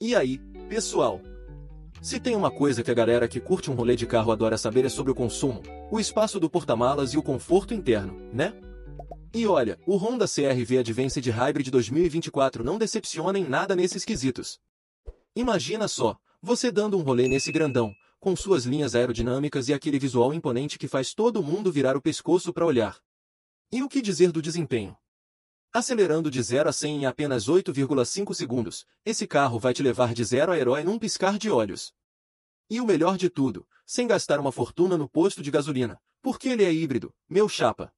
E aí, pessoal? Se tem uma coisa que a galera que curte um rolê de carro adora saber é sobre o consumo, o espaço do porta-malas e o conforto interno, né? E olha, o Honda CR-V Advanced Hybrid 2024 não decepciona em nada nesses quesitos. Imagina só, você dando um rolê nesse grandão, com suas linhas aerodinâmicas e aquele visual imponente que faz todo mundo virar o pescoço para olhar. E o que dizer do desempenho? Acelerando de 0 a 100 em apenas 8,5 segundos, esse carro vai te levar de zero a herói num piscar de olhos. E o melhor de tudo, sem gastar uma fortuna no posto de gasolina, porque ele é híbrido, meu chapa.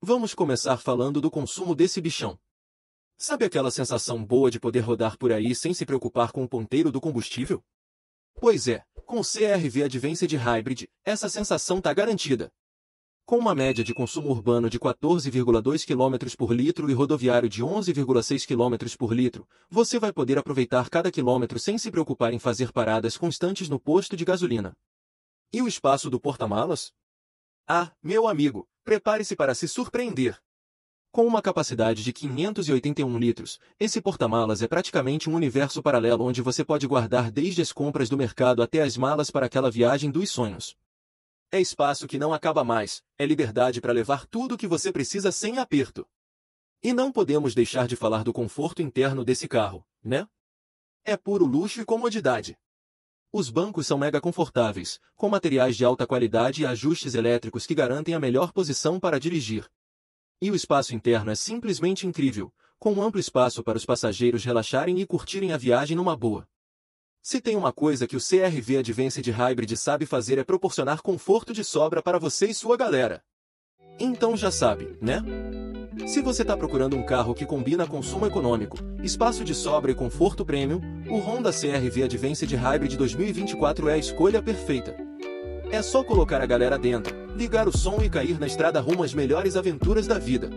Vamos começar falando do consumo desse bichão. Sabe aquela sensação boa de poder rodar por aí sem se preocupar com o ponteiro do combustível? Pois é, com o CRV Advanced Hybrid, essa sensação tá garantida. Com uma média de consumo urbano de 14,2 km por litro e rodoviário de 11,6 km por litro, você vai poder aproveitar cada quilômetro sem se preocupar em fazer paradas constantes no posto de gasolina. E o espaço do porta-malas? Ah, meu amigo, prepare-se para se surpreender. Com uma capacidade de 581 litros, esse porta-malas é praticamente um universo paralelo onde você pode guardar desde as compras do mercado até as malas para aquela viagem dos sonhos. É espaço que não acaba mais, é liberdade para levar tudo o que você precisa sem aperto. E não podemos deixar de falar do conforto interno desse carro, né? É puro luxo e comodidade. Os bancos são mega confortáveis, com materiais de alta qualidade e ajustes elétricos que garantem a melhor posição para dirigir. E o espaço interno é simplesmente incrível, com um amplo espaço para os passageiros relaxarem e curtirem a viagem numa boa. Se tem uma coisa que o CRV Advanced Hybrid sabe fazer é proporcionar conforto de sobra para você e sua galera. Então já sabe, né? Se você está procurando um carro que combina consumo econômico, espaço de sobra e conforto premium, o Honda CRV Advanced Hybrid 2024 é a escolha perfeita. É só colocar a galera dentro, ligar o som e cair na estrada rumo às melhores aventuras da vida.